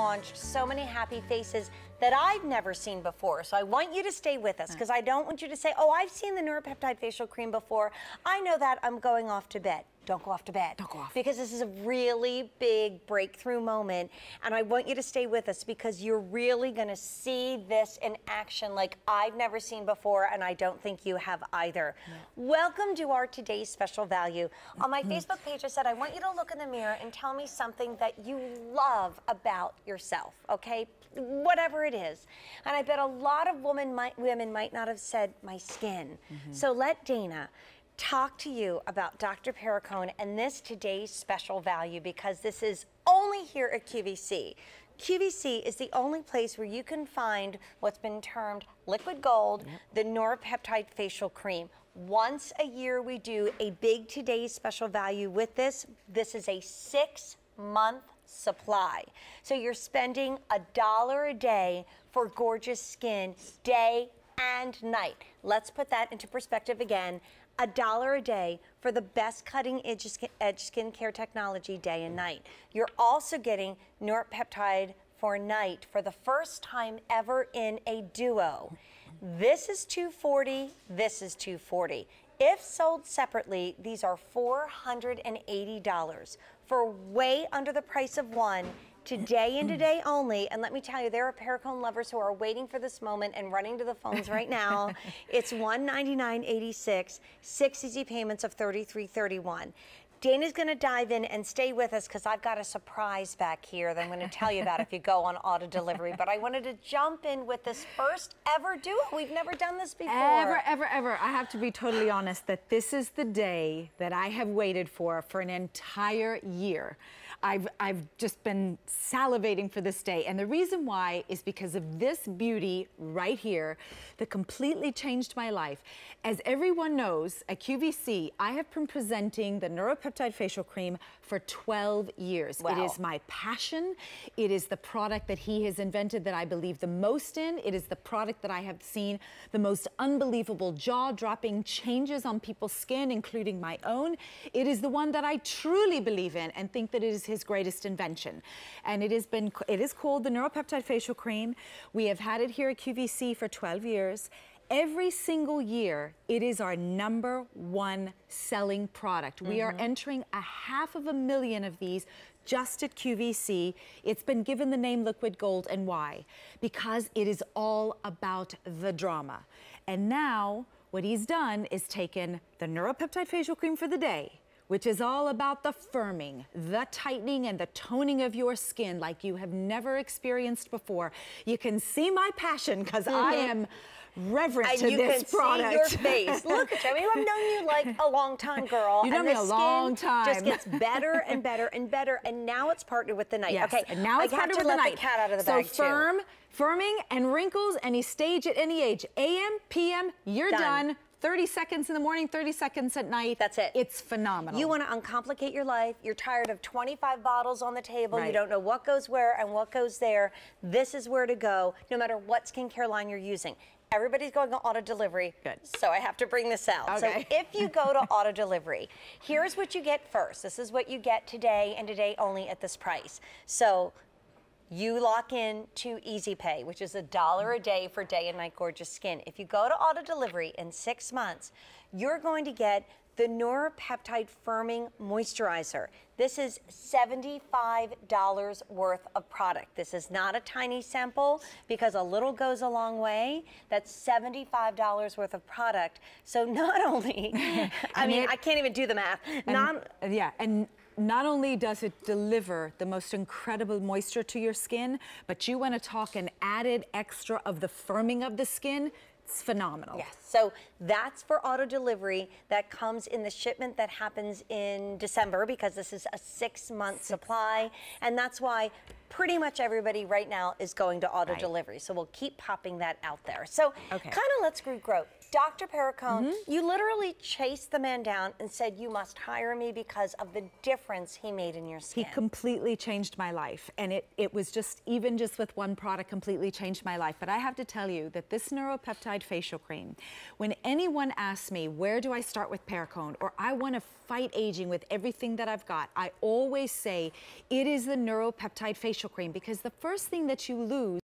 launched so many happy faces that I've never seen before. So I want you to stay with us mm. because I don't want you to say, oh, I've seen the Neuropeptide facial cream before. I know that I'm going off to bed. Don't go off to bed. Don't go off. Because this is a really big breakthrough moment. And I want you to stay with us because you're really going to see this in action like I've never seen before. And I don't think you have either. Welcome to our today's special value. On my mm-hmm. Facebook page, I said, I want you to look in the mirror and tell me something that you love about yourself, okay? Whatever it is. And I bet a lot of women might, women might not have said my skin. Mm-hmm. So let Dana talk to you about Dr. Perricone and this today's special value because this is only here at QVC. QVC is the only place where you can find what's been termed liquid gold, the Neuropeptide facial cream. Once a year, we do a big today's special value with this. This is a six month supply. So you're spending a dollar a day for gorgeous skin day and night. Let's put that into perspective again. A dollar a day for the best cutting edge, skin, edge skincare technology day and night. You're also getting Neuropeptide for night for the first time ever in a duo. This is 240, this is 240. If sold separately, these are $480 for way under the price of one today and mm. today only. And let me tell you, there are Perricone lovers who are waiting for this moment and running to the phones right now. it's $199.86, six easy payments of $33.31. Dana's going to dive in and stay with us because I've got a surprise back here that I'm going to tell you about if you go on auto delivery. But I wanted to jump in with this first ever duo. We've never done this before. Ever, ever, ever. I have to be totally honest that this is the day that I have waited for for an entire year. I've, I've just been salivating for this day. And the reason why is because of this beauty right here that completely changed my life. As everyone knows, at QVC, I have been presenting the Neuropeptide Facial Cream for 12 years. Wow. It is my passion. It is the product that he has invented that I believe the most in. It is the product that I have seen the most unbelievable jaw-dropping changes on people's skin, including my own. It is the one that I truly believe in and think that it is his greatest invention. And it has been, it is called the Neuropeptide Facial Cream. We have had it here at QVC for 12 years. Every single year, it is our number one selling product. We are mm-hmm. entering a half of a million of these just at QVC. It's been given the name Liquid Gold, and why? Because it is all about the drama. And now, what he's done is taken the Neuropeptide Facial Cream for the day, which is all about the firming, the tightening, and the toning of your skin like you have never experienced before. You can see my passion because I mm-hmm. am reverent and to you this can see your face. Look at you. I mean, I've known you like a long time, girl. You've known me the a long Just gets better and better and better, and now it's partnered with the night. Yes, Okay, and now it's I have partnered to with let the night. cat out of the so bag firm, too. firming, and wrinkles, any stage at any age. AM, PM, you're Done. done. 30 seconds in the morning, 30 seconds at night. That's it. It's phenomenal. You want to uncomplicate your life. You're tired of 25 bottles on the table. You don't know what goes where and what goes there. This is where to go, no matter what skincare line you're using. Everybody's going on auto delivery. Good. So I have to bring this out. Okay. So if you go to auto delivery, here's what you get first. This is what you get today and today only at this price. So you lock in to Easy Pay, which is a dollar a day for day and night gorgeous skin. If you go to auto delivery in six months, you're going to get the Neuropeptide Firming Moisturizer. This is $75 worth of product. This is not a tiny sample because a little goes a long way. That's $75 worth of product. So not only, I mean, it- I can't even do the math. And- Not, yeah, and not only does it deliver the most incredible moisture to your skin, but you want to talk an added extra of the firming of the skin. It's phenomenal. Yes. So that's for auto delivery. That comes in the shipment that happens in December because this is a six month supply. And that's why pretty much everybody right now is going to auto Right. delivery. So we'll keep popping that out there. So Okay. kind of let's regroup. Dr. Perricone, mm-hmm. you literally chased the man down and said, You must hire me because of the difference he made in your skin. He completely changed my life. And it, it was just, even just with one product, completely changed my life. But I have to tell you that this neuropeptide facial cream, when anyone asks me, where do I start with Perricone, or I want to fight aging with everything that I've got, I always say, it is the neuropeptide facial facial cream because the first thing that you lose